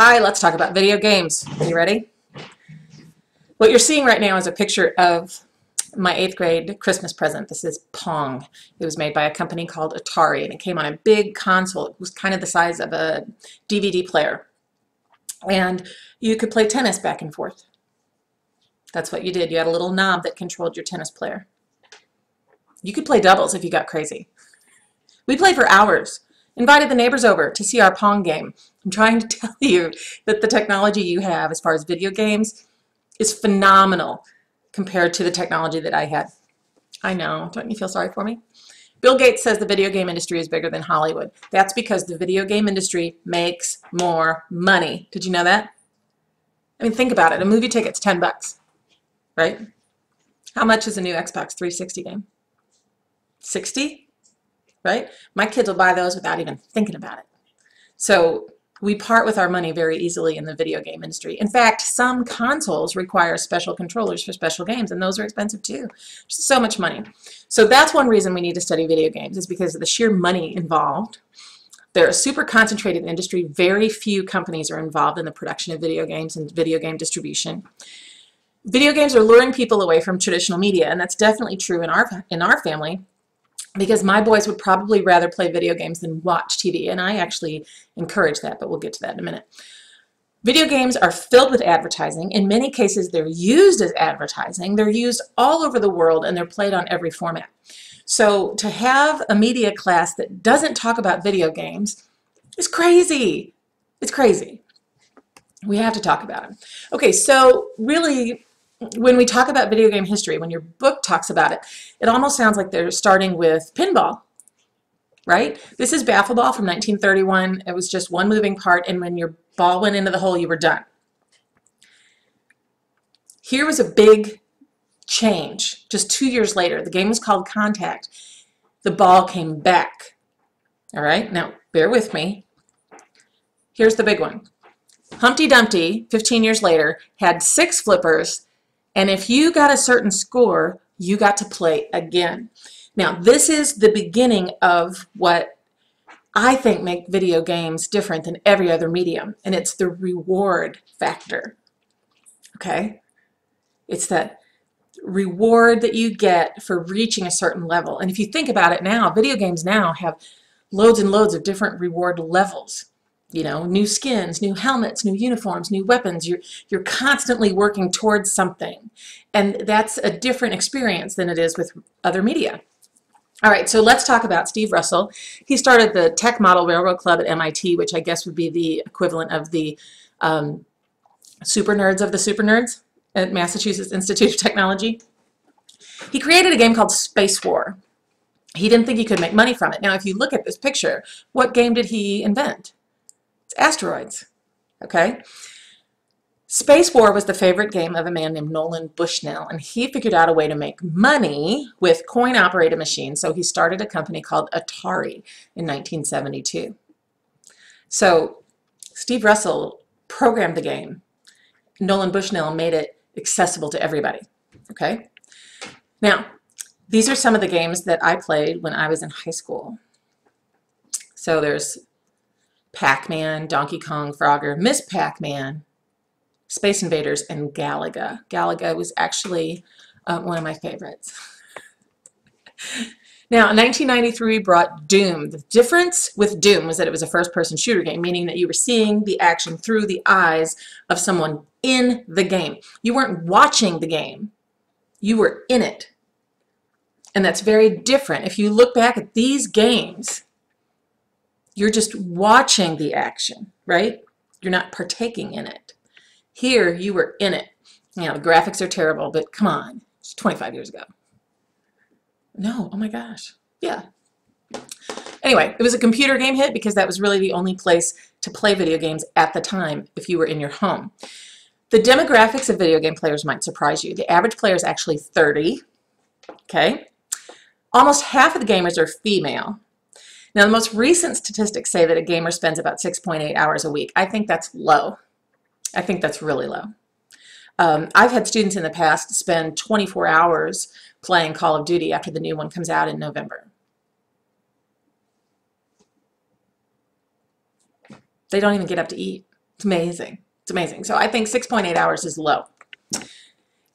Hi, let's talk about video games. Are you ready? What you're seeing right now is a picture of my eighth grade Christmas present. This is Pong. It was made by a company called Atari and it came on a big console. It was kind of the size of a DVD player. And you could play tennis back and forth. That's what you did. You had a little knob that controlled your tennis player. You could play doubles if you got crazy. We played for hours. Invited the neighbors over to see our Pong game. I'm trying to tell you that the technology you have as far as video games is phenomenal compared to the technology that I had. I know. Don't you feel sorry for me? Bill Gates says the video game industry is bigger than Hollywood. That's because the video game industry makes more money. Did you know that? I mean, think about it. A movie ticket's 10 bucks, right? How much is a new Xbox 360 game? 60? Right? My kids will buy those without even thinking about it. So we part with our money very easily in the video game industry. In fact, some consoles require special controllers for special games, and those are expensive too. So much money. So that's one reason we need to study video games, is because of the sheer money involved. They're a super concentrated industry. Very few companies are involved in the production of video games and video game distribution. Video games are luring people away from traditional media, and that's definitely true in our, in our family because my boys would probably rather play video games than watch TV, and I actually encourage that, but we'll get to that in a minute. Video games are filled with advertising. In many cases, they're used as advertising. They're used all over the world, and they're played on every format. So to have a media class that doesn't talk about video games is crazy. It's crazy. We have to talk about them. Okay, so really when we talk about video game history, when your book talks about it, it almost sounds like they're starting with pinball, right? This is Baffle Ball from 1931. It was just one moving part, and when your ball went into the hole, you were done. Here was a big change. Just two years later, the game was called Contact. The ball came back. All right, now bear with me. Here's the big one. Humpty Dumpty, 15 years later, had six flippers and if you got a certain score, you got to play again. Now, this is the beginning of what I think make video games different than every other medium, and it's the reward factor. Okay? It's that reward that you get for reaching a certain level. And if you think about it now, video games now have loads and loads of different reward levels you know, new skins, new helmets, new uniforms, new weapons. You're, you're constantly working towards something. And that's a different experience than it is with other media. All right, so let's talk about Steve Russell. He started the Tech Model Railroad Club at MIT, which I guess would be the equivalent of the um, super nerds of the super nerds at Massachusetts Institute of Technology. He created a game called Spacewar. He didn't think he could make money from it. Now, if you look at this picture, what game did he invent? Asteroids. Okay? Spacewar was the favorite game of a man named Nolan Bushnell, and he figured out a way to make money with coin-operated machines, so he started a company called Atari in 1972. So Steve Russell programmed the game. Nolan Bushnell made it accessible to everybody. Okay? Now, these are some of the games that I played when I was in high school. So there's Pac-Man, Donkey Kong, Frogger, Miss Pac-Man, Space Invaders, and Galaga. Galaga was actually uh, one of my favorites. now, in 1993 brought Doom. The difference with Doom was that it was a first-person shooter game, meaning that you were seeing the action through the eyes of someone in the game. You weren't watching the game. You were in it. And that's very different. If you look back at these games, you're just watching the action, right? You're not partaking in it. Here, you were in it. You know, the graphics are terrible, but come on. It's 25 years ago. No, oh my gosh. Yeah. Anyway, it was a computer game hit because that was really the only place to play video games at the time if you were in your home. The demographics of video game players might surprise you. The average player is actually 30. Okay. Almost half of the gamers are female. Now, the most recent statistics say that a gamer spends about 6.8 hours a week. I think that's low. I think that's really low. Um, I've had students in the past spend 24 hours playing Call of Duty after the new one comes out in November. They don't even get up to eat. It's amazing. It's amazing. So I think 6.8 hours is low.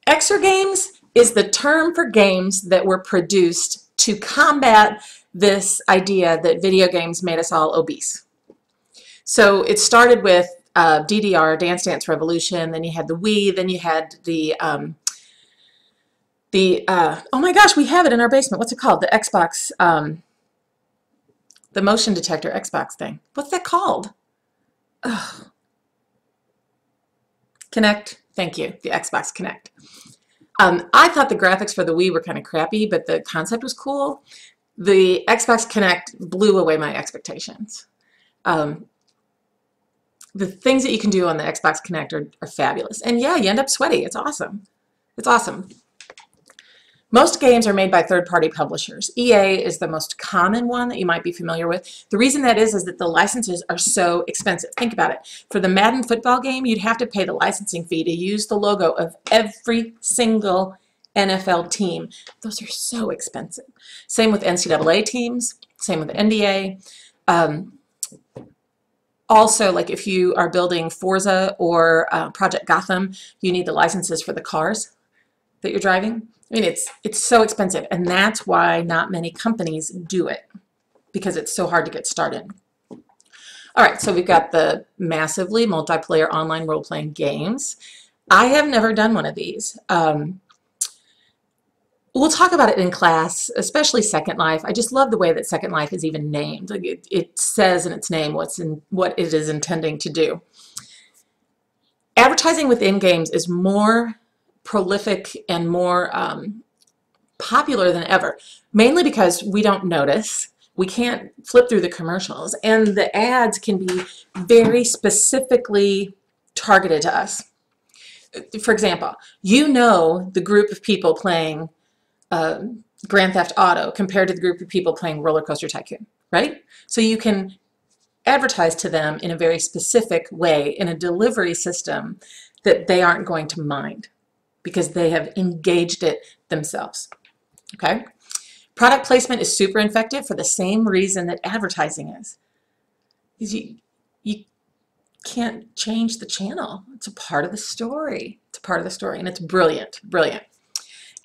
Exergames is the term for games that were produced to combat this idea that video games made us all obese. So it started with uh, DDR, Dance Dance Revolution, then you had the Wii, then you had the, um, the uh, oh my gosh, we have it in our basement. What's it called? The Xbox, um, the motion detector Xbox thing. What's that called? Ugh. Kinect. Thank you. The Xbox Kinect. Um, I thought the graphics for the Wii were kind of crappy, but the concept was cool. The Xbox Kinect blew away my expectations. Um, the things that you can do on the Xbox Kinect are, are fabulous. And yeah, you end up sweaty. It's awesome. It's awesome. Most games are made by third-party publishers. EA is the most common one that you might be familiar with. The reason that is is that the licenses are so expensive. Think about it. For the Madden football game, you'd have to pay the licensing fee to use the logo of every single NFL team. Those are so expensive. Same with NCAA teams, same with NBA. Um, also, like if you are building Forza or uh, Project Gotham, you need the licenses for the cars that you're driving. I mean, it's, it's so expensive, and that's why not many companies do it, because it's so hard to get started. All right, so we've got the massively multiplayer online role-playing games. I have never done one of these. Um, we'll talk about it in class, especially Second Life. I just love the way that Second Life is even named. Like it, it says in its name what's in what it is intending to do. Advertising within games is more prolific and more um, popular than ever, mainly because we don't notice. We can't flip through the commercials, and the ads can be very specifically targeted to us. For example, you know the group of people playing uh, Grand Theft Auto compared to the group of people playing Roller Coaster Tycoon, right? So you can advertise to them in a very specific way in a delivery system that they aren't going to mind because they have engaged it themselves. Okay? Product placement is super effective for the same reason that advertising is. You, you can't change the channel. It's a part of the story. It's a part of the story, and it's brilliant, brilliant.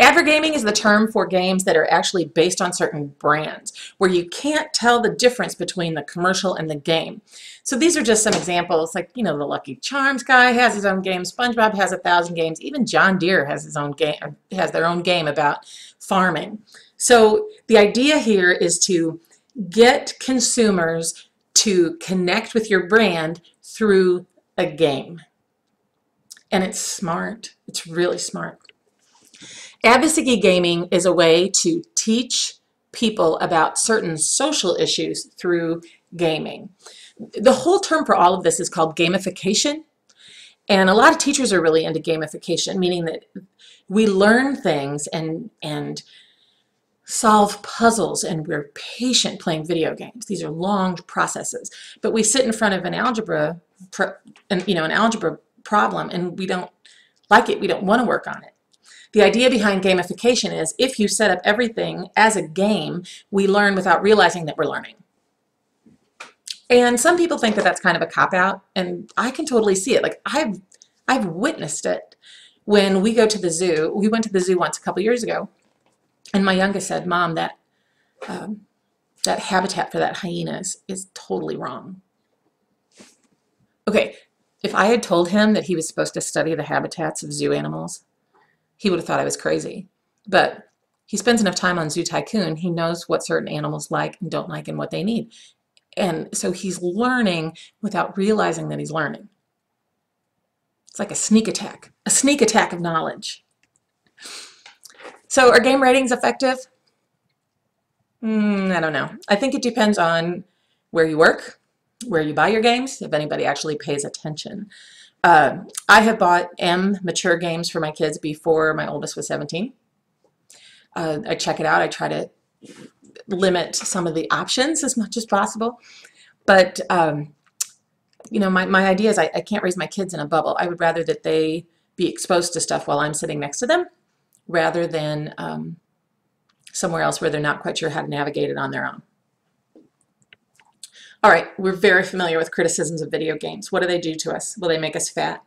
Advergaming is the term for games that are actually based on certain brands, where you can't tell the difference between the commercial and the game. So these are just some examples, like, you know, the Lucky Charms guy has his own game, SpongeBob has a thousand games, even John Deere has his own game, has their own game about farming. So the idea here is to get consumers to connect with your brand through a game. And it's smart. It's really smart. Advocacy gaming is a way to teach people about certain social issues through gaming. The whole term for all of this is called gamification. And a lot of teachers are really into gamification, meaning that we learn things and, and solve puzzles and we're patient playing video games. These are long processes. But we sit in front of an algebra, and you know, an algebra problem and we don't like it. We don't want to work on it. The idea behind gamification is if you set up everything as a game, we learn without realizing that we're learning. And some people think that that's kind of a cop-out, and I can totally see it. Like, I've, I've witnessed it. When we go to the zoo, we went to the zoo once a couple years ago, and my youngest said, Mom, that, um, that habitat for that hyenas is totally wrong. Okay, if I had told him that he was supposed to study the habitats of zoo animals, he would have thought I was crazy. But he spends enough time on Zoo Tycoon, he knows what certain animals like and don't like and what they need. And so he's learning without realizing that he's learning. It's like a sneak attack, a sneak attack of knowledge. So are game ratings effective? Mm, I don't know. I think it depends on where you work, where you buy your games, if anybody actually pays attention. Uh, I have bought M mature games for my kids before my oldest was 17. Uh, I check it out. I try to limit some of the options as much as possible. But, um, you know, my, my idea is I, I can't raise my kids in a bubble. I would rather that they be exposed to stuff while I'm sitting next to them rather than um, somewhere else where they're not quite sure how to navigate it on their own. All right, we're very familiar with criticisms of video games. What do they do to us? Well, they make us fat,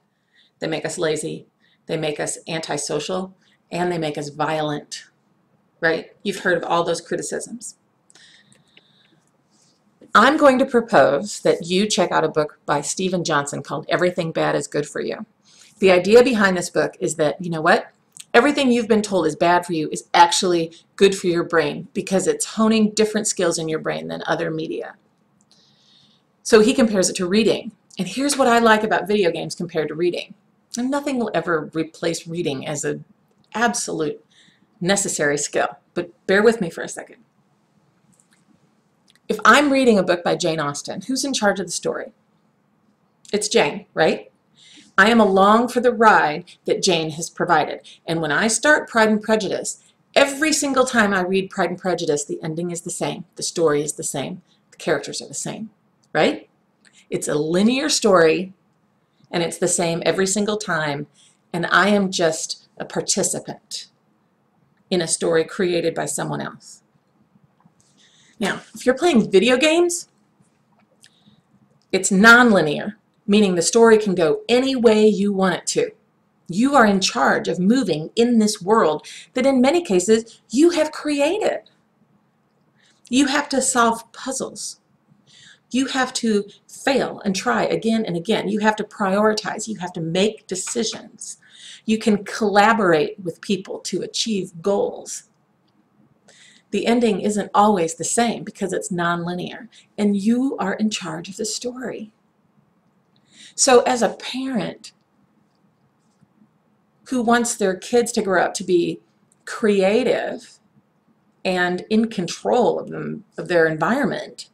they make us lazy, they make us antisocial, and they make us violent, right? You've heard of all those criticisms. I'm going to propose that you check out a book by Steven Johnson called Everything Bad is Good for You. The idea behind this book is that, you know what? Everything you've been told is bad for you is actually good for your brain because it's honing different skills in your brain than other media. So he compares it to reading. And here's what I like about video games compared to reading. And nothing will ever replace reading as an absolute necessary skill. But bear with me for a second. If I'm reading a book by Jane Austen, who's in charge of the story? It's Jane, right? I am along for the ride that Jane has provided. And when I start Pride and Prejudice, every single time I read Pride and Prejudice, the ending is the same, the story is the same, the characters are the same right? It's a linear story and it's the same every single time and I am just a participant in a story created by someone else. Now, if you're playing video games, it's nonlinear, meaning the story can go any way you want it to. You are in charge of moving in this world that in many cases you have created. You have to solve puzzles. You have to fail and try again and again. You have to prioritize. You have to make decisions. You can collaborate with people to achieve goals. The ending isn't always the same because it's nonlinear, and you are in charge of the story. So, as a parent who wants their kids to grow up to be creative and in control of them of their environment,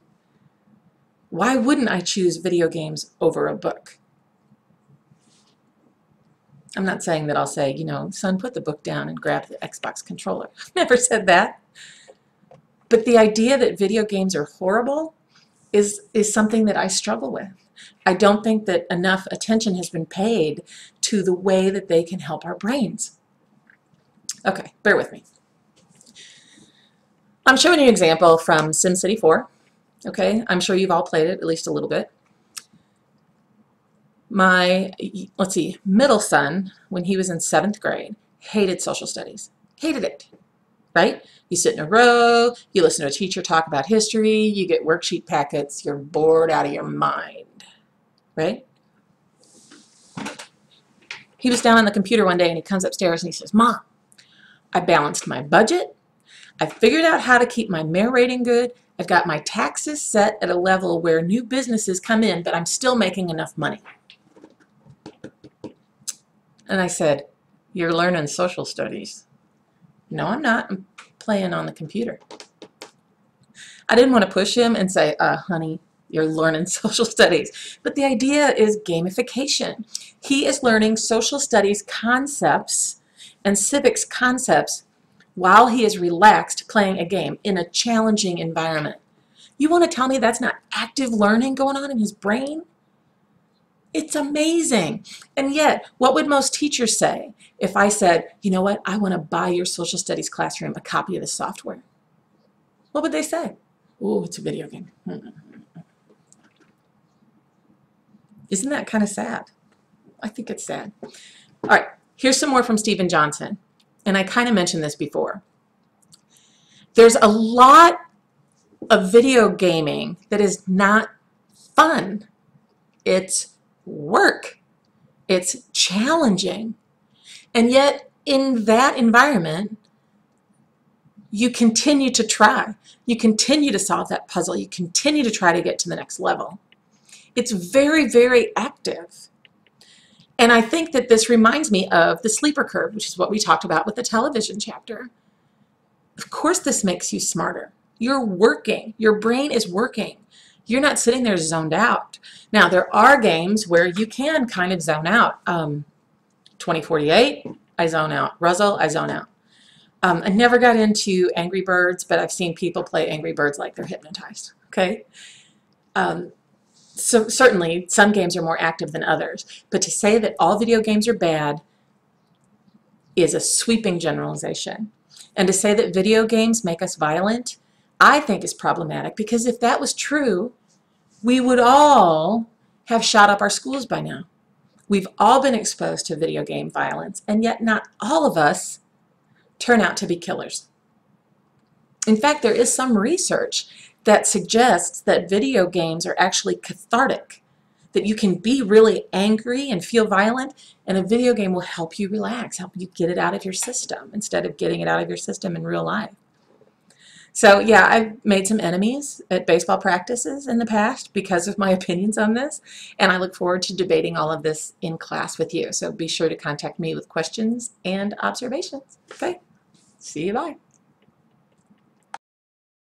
why wouldn't I choose video games over a book? I'm not saying that I'll say, you know, son, put the book down and grab the Xbox controller. I've never said that. But the idea that video games are horrible is, is something that I struggle with. I don't think that enough attention has been paid to the way that they can help our brains. Okay, bear with me. I'm showing you an example from SimCity 4. Okay, I'm sure you've all played it at least a little bit. My, let's see, middle son, when he was in seventh grade, hated social studies. Hated it, right? You sit in a row, you listen to a teacher talk about history, you get worksheet packets, you're bored out of your mind, right? He was down on the computer one day and he comes upstairs and he says, Mom, I balanced my budget, I figured out how to keep my mayor rating good, I've got my taxes set at a level where new businesses come in, but I'm still making enough money. And I said, you're learning social studies. No, I'm not. I'm playing on the computer. I didn't want to push him and say, uh, honey, you're learning social studies. But the idea is gamification. He is learning social studies concepts and civics concepts while he is relaxed playing a game in a challenging environment. You want to tell me that's not active learning going on in his brain? It's amazing. And yet, what would most teachers say if I said, you know what, I want to buy your social studies classroom a copy of the software? What would they say? Oh, it's a video game. Isn't that kind of sad? I think it's sad. All right, here's some more from Steven Johnson and I kind of mentioned this before. There's a lot of video gaming that is not fun. It's work. It's challenging. And yet, in that environment, you continue to try. You continue to solve that puzzle. You continue to try to get to the next level. It's very, very active. And I think that this reminds me of the sleeper curve, which is what we talked about with the television chapter. Of course, this makes you smarter. You're working. Your brain is working. You're not sitting there zoned out. Now, there are games where you can kind of zone out. Um, 2048, I zone out. Ruzzle, I zone out. Um, I never got into Angry Birds, but I've seen people play Angry Birds like they're hypnotized. Okay? Um, so certainly some games are more active than others, but to say that all video games are bad is a sweeping generalization. And to say that video games make us violent, I think is problematic because if that was true, we would all have shot up our schools by now. We've all been exposed to video game violence, and yet not all of us turn out to be killers. In fact, there is some research that suggests that video games are actually cathartic, that you can be really angry and feel violent, and a video game will help you relax, help you get it out of your system instead of getting it out of your system in real life. So yeah, I've made some enemies at baseball practices in the past because of my opinions on this, and I look forward to debating all of this in class with you. So be sure to contact me with questions and observations. Okay, see you, bye.